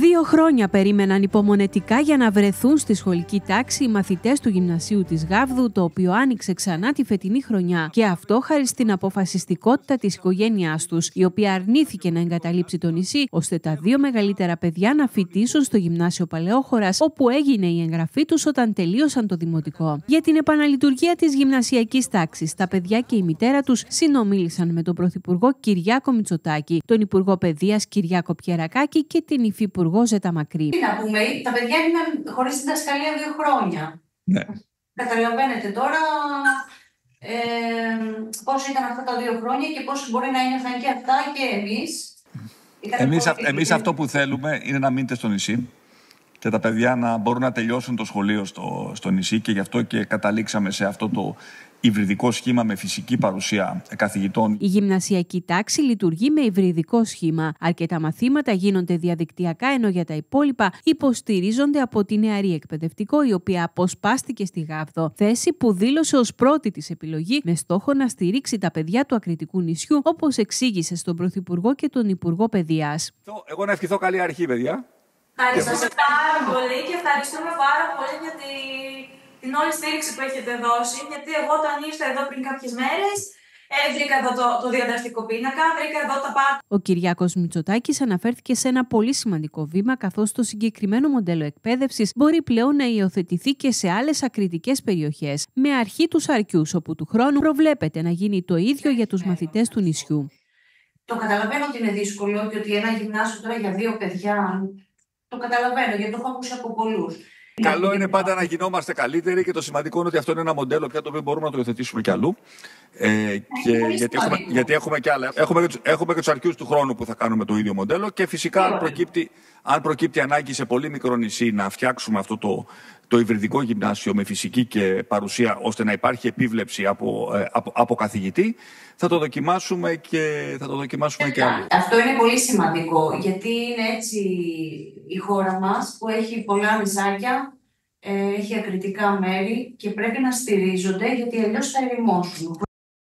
Δύο χρόνια περίμεναν υπομονετικά για να βρεθούν στη σχολική τάξη οι μαθητές του γυμνασίου της Γάβδου, το οποίο άνοιξε ξανά τη φετινή χρονιά. Και αυτό χάρη στην αποφασιστικότητα της οικογένειάς τους, η οποία αρνήθηκε να εγκαταλείψει το νησί, ώστε τα δύο μεγαλύτερα παιδιά να φοιτήσουν στο γυμνάσιο Παλαιόχώρα, όπου έγινε η εγγραφή τους όταν τελείωσαν το δημοτικό. Για την επαναλειτουργία της γυμνασιακής τάξης, τα παιδιά και η μητέρα τους συνομίλησαν με τον Πρωθυπουργό Κυριάκο Μητσοτάκη, τον Υπουργό Παιδείας Κυριάκο Πιερακάκη και την Υφυπουργό Υπουργό Ζέτα Μακρύ. Τι να πούμε, τα παιδιά έμειναν χωρίς διδασκαλία δύο χρόνια. Ναι. Καταλαβαίνετε τώρα ε, πώς ήταν αυτά τα δύο χρόνια και πώς μπορεί να είναι και αυτά και εμείς. Εμείς, εμείς αυτό που θέλουμε είναι να μείνετε στο νησί και τα παιδιά να μπορούν να τελειώσουν το σχολείο στο, στο νησί και γι' αυτό και καταλήξαμε σε αυτό το υβριδικό σχήμα με φυσική παρουσία καθηγητών. Η γυμνασιακή τάξη λειτουργεί με υβριδικό σχήμα. Αρκετά μαθήματα γίνονται διαδικτυακά, ενώ για τα υπόλοιπα υποστηρίζονται από τη νεαρή εκπαιδευτικό, η οποία αποσπάστηκε στη Γάβδο. Θέση που δήλωσε ως πρώτη της επιλογή με στόχο να στηρίξει τα παιδιά του ακριτικού νησιού, όπως εξήγησε στον Πρωθυπουργό και τον Υπουργό Παιδείας. Εγώ να ευχηθώ καλή αρχή, παιδιά. Ευχαριστούμε πάρα πολύ και ευχαριστούμε πάρα πολύ για τη την όλη στήριξη που έχετε δώσει, γιατί εγώ όταν ήρθα εδώ πριν κάποιες μέρες, ε, βρήκα εδώ το, το διαδραστικό πίνακα, βρήκα εδώ τα πάντα. Ο Κυριάκος Μητσοτάκης αναφέρθηκε σε ένα πολύ σημαντικό βήμα, καθώς το συγκεκριμένο μοντέλο εκπαίδευσης μπορεί πλέον να υιοθετηθεί και σε άλλες ακριτικές περιοχές, με αρχή τους Αρκιούς, όπου του χρόνου προβλέπεται να γίνει το ίδιο για τους μαθητές του νησιού. Το καταλαβαίνω ότι είναι δύσκολο και ότι ένα γυμνάσιο τώρα για δύο παιδιά. Το καταλαβαίνω γιατί το έχω ακούσει από πολλούς. Καλό είναι πάντα να γινόμαστε καλύτεροι και το σημαντικό είναι ότι αυτό είναι ένα μοντέλο πια το οποίο μπορούμε να το υιοθετήσουμε κι αλλού. Ε, και γιατί, έχουμε, γιατί έχουμε και άλλα. Έχουμε, έχουμε και τους αρκιού του χρόνου που θα κάνουμε το ίδιο μοντέλο και φυσικά αν προκύπτει, αν προκύπτει ανάγκη σε πολύ μικρό νησί να φτιάξουμε αυτό το, το υβριδικό γυμνάσιο με φυσική και παρουσία ώστε να υπάρχει επίβλεψη από, ε, από, από καθηγητή, θα το δοκιμάσουμε και θα το δοκιμάσουμε και άλλο. Αυτό είναι πολύ σημαντικό, γιατί είναι έτσι η χώρα μας που έχει πολλά νησάκια, ε, έχει ακριτικά μέρη και πρέπει να στηρίζονται γιατί αλλιώς θα ερημώσουν.